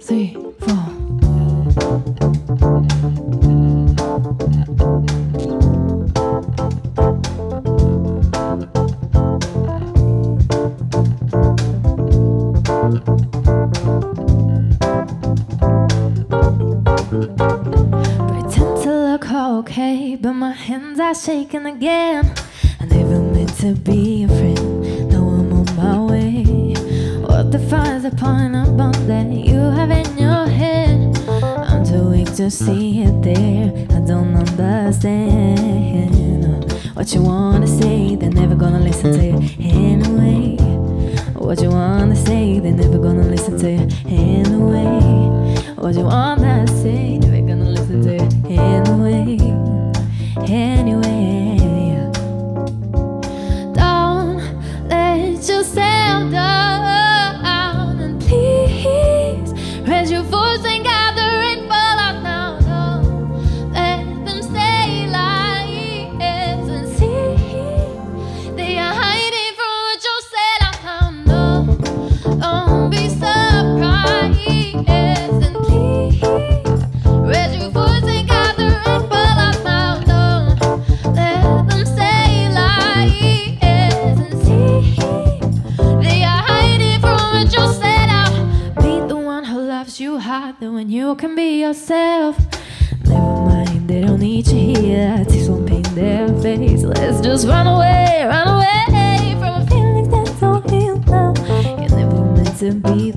three, four. Pretend to look okay, but my hands are shaking again. I never meant to be a Defines the about that you have in your head? I'm too weak to see it there. I don't understand what you wanna say. They're never gonna listen to you anyway. What you wanna say, they're never gonna listen to you anyway. What you wanna say, never gonna listen to you anyway. Anyway, raise your you can be yourself. Never mind, they don't need you here. Tears won't paint their face. Let's just run away, run away from feelings that don't heal now. You're never meant to be that.